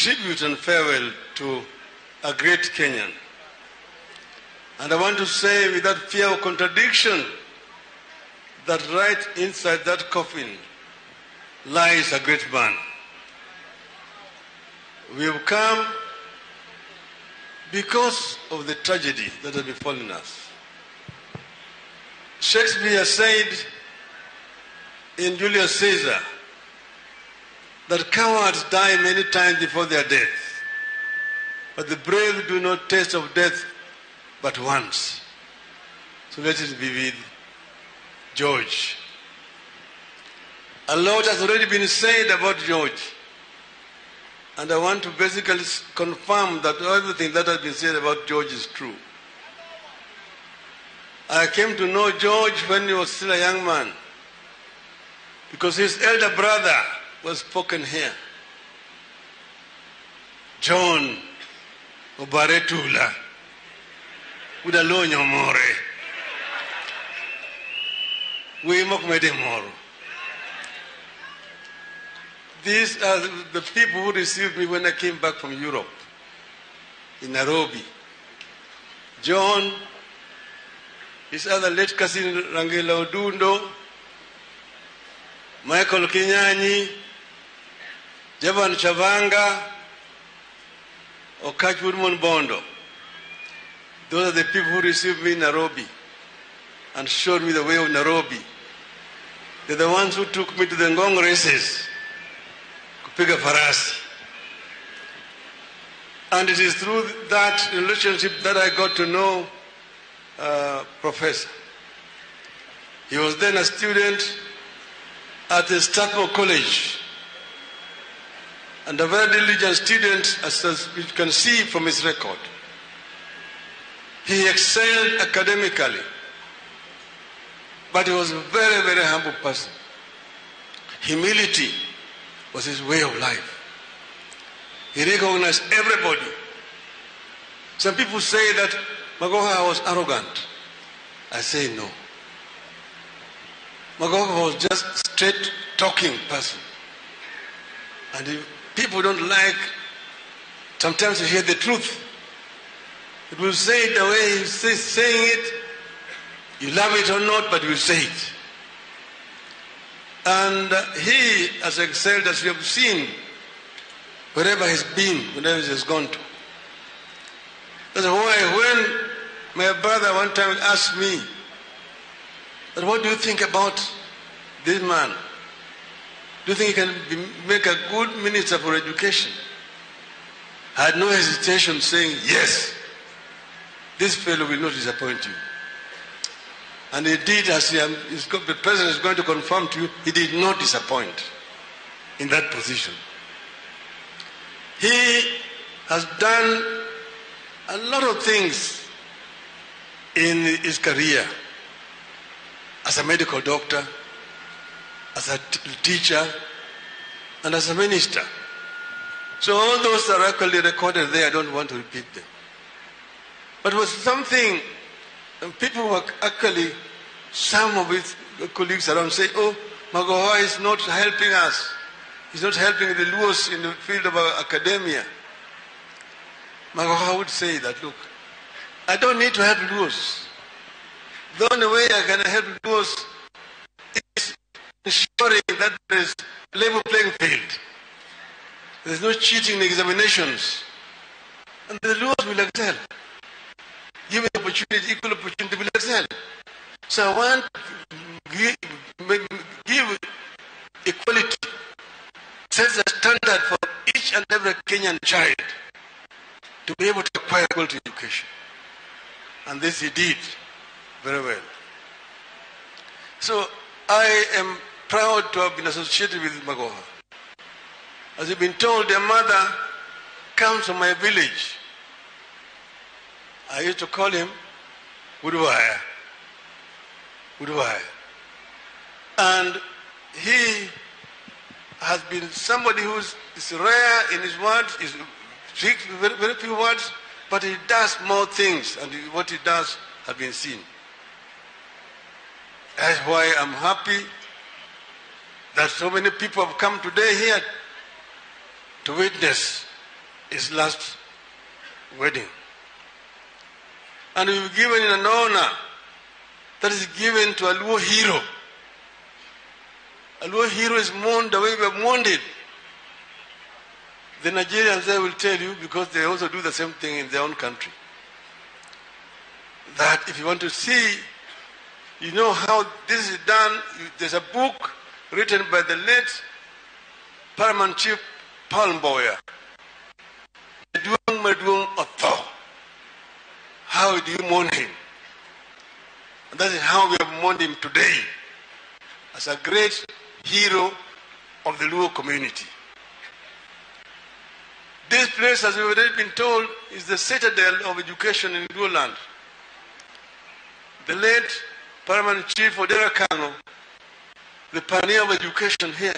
tribute and farewell to a great Kenyan. And I want to say without fear of contradiction that right inside that coffin lies a great man. We have come because of the tragedy that has befallen us. Shakespeare said in Julius Caesar that cowards die many times before their death, but the brave do not taste of death but once. So let it be with George. A lot has already been said about George. And I want to basically confirm that everything that has been said about George is true. I came to know George when he was still a young man because his elder brother was spoken here. John Obaretula Udalonyo More. We mokmede moro. These are the people who received me when I came back from Europe, in Nairobi. John, his other late cousin Rangela Odundo, Michael Kinyanyi, Javan Chavanga, Okach Woodman Bondo. Those are the people who received me in Nairobi and showed me the way of Nairobi. They're the ones who took me to the Ngong races, kupiga farasi. And it is through that relationship that I got to know uh, Professor. He was then a student at the Strathmore College and a very diligent student, as you can see from his record. He excelled academically, but he was a very, very humble person. Humility was his way of life. He recognized everybody. Some people say that Magoha was arrogant. I say no. Magoha was just straight talking person. And if people don't like sometimes to hear the truth, it will say it the way he's saying it. You love it or not, but you say it. And uh, he has excelled as we have seen wherever he's been, wherever he's gone to. That's why when my brother one time asked me, what do you think about this man? Do you think he can be, make a good minister for education? I had no hesitation saying, yes, this fellow will not disappoint you. And he did as he, the president is going to confirm to you, he did not disappoint in that position. He has done a lot of things in his career as a medical doctor, as a teacher, and as a minister. So all those are actually recorded there. I don't want to repeat them. But was something people were actually, some of his colleagues around say, oh, Magoha is not helping us. He's not helping the Luos in the field of academia. Magoha would say that, look, I don't need to help Luos. The only way I can help Luos ensuring that there is level playing field. There's no cheating in examinations. And the Luos will excel. Given opportunity, equal opportunity will excel. So I want give, give equality, set a standard for each and every Kenyan child to be able to acquire quality education. And this he did very well. So I am proud to have been associated with Magoha. As you've been told, their mother comes from my village. I used to call him Uruwaya. Uruwaya. And he has been somebody who is rare in his words, is speaks very, very few words, but he does more things, and what he does has been seen. That's why I'm happy that so many people have come today here to witness his last wedding. And we've given an honor that is given to a Luo hero. A Luo hero is mourned the way we have mourned it. The Nigerians there will tell you, because they also do the same thing in their own country, that if you want to see, you know how this is done, there's a book written by the late Paramount Chief Paul Mboya, Maduong Maduong Otho. How do you mourn him? And that is how we have mourned him today as a great hero of the Luo community. This place, as we've already been told, is the citadel of education in Luo land. The late Paramount Chief Odera Kano, the pioneer of education here.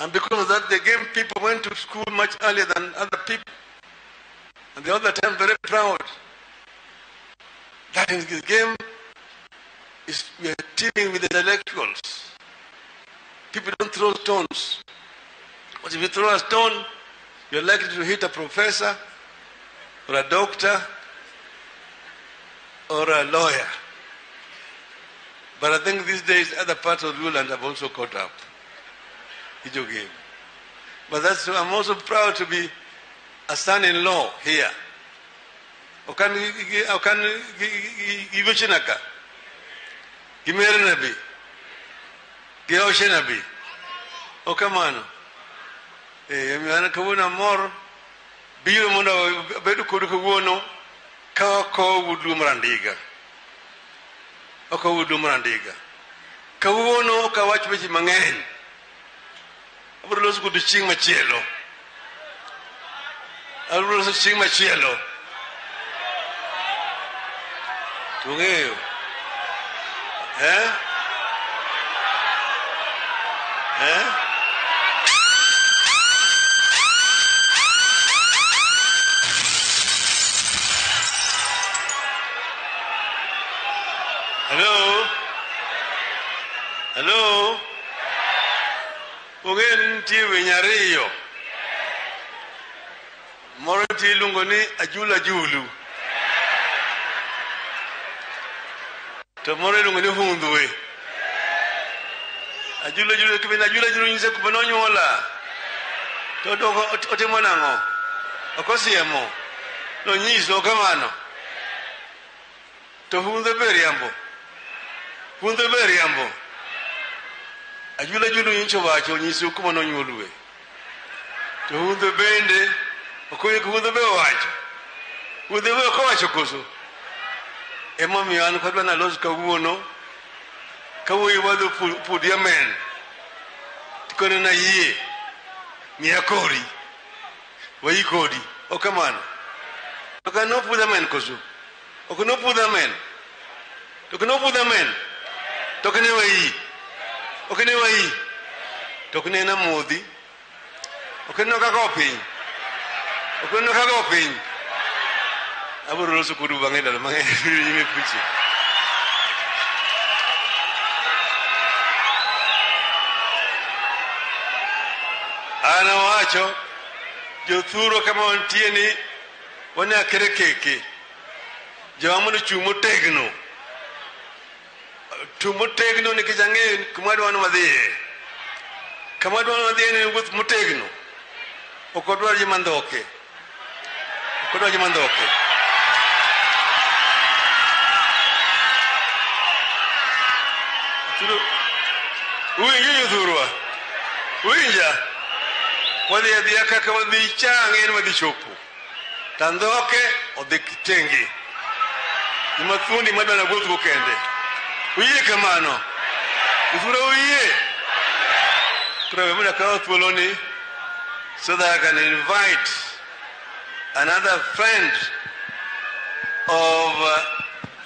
And because of that, the Gem people went to school much earlier than other people. And the other time, very proud that in this Gem is we are teaming with intellectuals. People don't throw stones. But if you throw a stone, you're likely to hit a professor or a doctor or a lawyer. But I think these days other parts of Luland have also caught up. Hijo game. But that's I'm also proud to be a son-in-law here. Okan okan gigochinaka. Gimere nabi. Gioshe nabi. Okamano. Eh miana kawuna mor biro mondo bedo kodu kawuono ka ok awuodo mar ndiga kawuono ok awach weche mang'eny. Abiro loso godo chieng' machielo. Abiro loso chieng' machielo. Tong'eyo. Eh? Eh? Hello? Hello? Ong'e ni nitie winy ariyo. Moro nitie iluongo ni ajula julu. To moro iluongo ni hundhwe. Ajula julu kibin ajula julu nyise kuma nonyuola. To doko otimo nang'o? Ok osiemo. Nonyiso kamano. To hundhwe be riambo. puonjo be riambo ajula julu nyocha owacho onyisou kuma nonyuolue to udho bende okoyik udho be owacho udho be okowacho koso emomiyo an kadwa nalos kawuono kawuoyi wadho pudi amen tikone nayie ng'iya kori wayi kodi okamano ok an nopudh amen koso ok nopudh amen to ok nopudh amen tokne weyi okne weyi tokne en amodhi okenno kaka opiny okenno kaka opiny abiro loso kodu bang'e ndalo mang'eny biro nyime kuche an owacho jothuro kama wantie ni wane akere keke. Jowa mondo ochung' motegno. mutegno nikijangen kumwadi wanu madhiye kamwadi wanu madhiye ni wuth mutegno. Okodwa jimandoke mandhoke jimandoke ji mandhoke nyuthurwa? Uwinja? Wadhi adhiya kaka wadhi change en wadhi chopo. Tandhoke odhi kitengi ni mathundi madwa na kende. So that I can invite another friend of uh,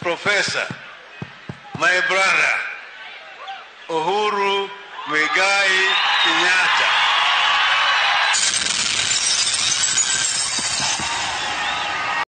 Professor, my brother, Uhuru Muigai Kenyatta.